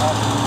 好。